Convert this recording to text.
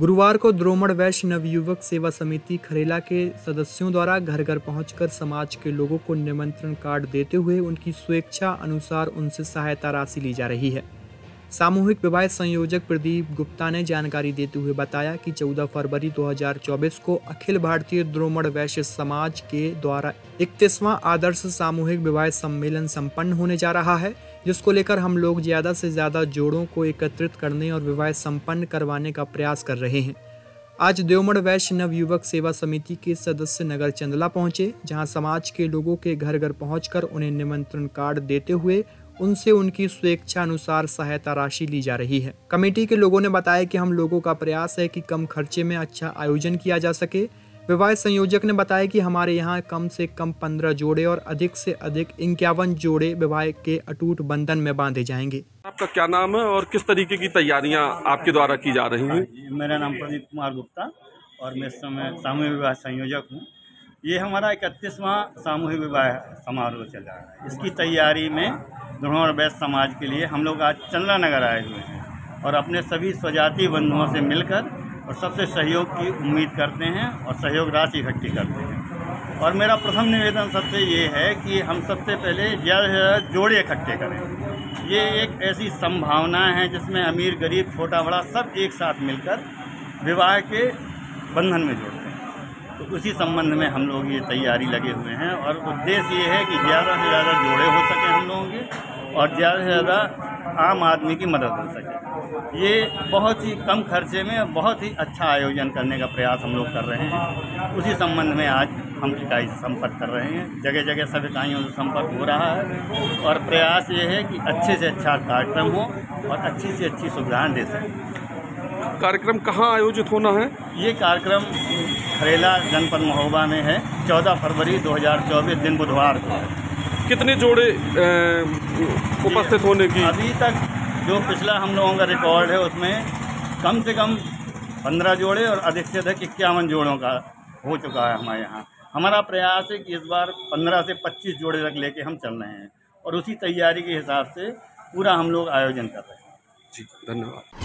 गुरुवार को द्रोमण वैश्य नवयुवक सेवा समिति खरेला के सदस्यों द्वारा घर घर पहुंचकर समाज के लोगों को निमंत्रण कार्ड देते हुए उनकी स्वेच्छा अनुसार उनसे सहायता राशि ली जा रही है। सामूहिक विवाह संयोजक प्रदीप गुप्ता ने जानकारी देते हुए बताया कि 14 फरवरी 2024 को अखिल भारतीय द्रोमण वैश्य समाज के द्वारा इकतीसवां आदर्श सामूहिक विवाह सम्मेलन संपन्न होने जा रहा है, जिसको लेकर हम लोग ज़्यादा से ज़्यादा जोड़ों को एकत्रित करने और विवाह संपन्न करवाने का प्रयास कर रहे हैं। आज देवमण वैश्य नवयुवक सेवा समिति के सदस्य नगर चंदला पहुँचे, जहाँ समाज के लोगों के घर घर पहुंचकर उन्हें निमंत्रण कार्ड देते हुए उनसे उनकी स्वेच्छा अनुसार सहायता राशि ली जा रही है। कमेटी के लोगों ने बताया कि हम लोगों का प्रयास है कि कम खर्चे में अच्छा आयोजन किया जा सके। विवाह संयोजक ने बताया कि हमारे यहाँ कम से कम पंद्रह जोड़े और अधिक से अधिक इक्यावन जोड़े विवाह के अटूट बंधन में बांधे जाएँगे। आपका क्या नाम है और किस तरीके की तैयारियाँ आपके द्वारा की जा रही हैं? मेरा नाम प्रदीप कुमार गुप्ता और मैं इस समय सामूहिक विवाह संयोजक हूँ। ये हमारा इकतीसवां सामूहिक विवाह समारोह चल रहा है। इसकी तैयारी में और वैश्य समाज के लिए हम लोग आज चंद्रा नगर आए हुए हैं और अपने सभी स्वजाति बंधुओं से मिलकर और सबसे सहयोग की उम्मीद करते हैं और सहयोग राशि इकट्ठी करते हैं। और मेरा प्रथम निवेदन सबसे ये है कि हम सबसे पहले ज़्यादा से ज़्यादा जोड़े इकट्ठे करें। ये एक ऐसी संभावना है जिसमें अमीर, गरीब, छोटा, बड़ा सब एक साथ मिलकर विवाह के बंधन में जोड़ते हैं। तो उसी संबंध में हम लोग ये तैयारी लगे हुए हैं और उद्देश्य ये है कि ज़्यादा से ज़्यादा जोड़े हो सकें हम लोगों के। और ज़्यादा से ज़्यादा आम आदमी की मदद हो सके। ये बहुत ही कम खर्चे में बहुत ही अच्छा आयोजन करने का प्रयास हम लोग कर रहे हैं। उसी संबंध में आज हम इकाई से संपर्क कर रहे हैं। जगह जगह सब इकाइयों से संपर्क हो रहा है और प्रयास ये है कि अच्छे से अच्छा कार्यक्रम हो और अच्छी से अच्छी सुविधाएँ दे सकें। कार्यक्रम कहाँ आयोजित होना है? ये कार्यक्रम खरेला जनपद महोबा में है। 14 फरवरी 2024 दिन बुधवार को। है कितने जोड़े उपस्थित होने की? अभी तक जो पिछला हम लोगों का रिकॉर्ड है उसमें कम से कम पंद्रह जोड़े और अधिक से अधिक इक्यावन जोड़ों का हो चुका है हमारे यहाँ। हमारा प्रयास है कि इस बार पंद्रह से पच्चीस जोड़े तक लेके हम चल रहे हैं और उसी तैयारी के हिसाब से पूरा हम लोग आयोजन कर रहे हैं। जी धन्यवाद।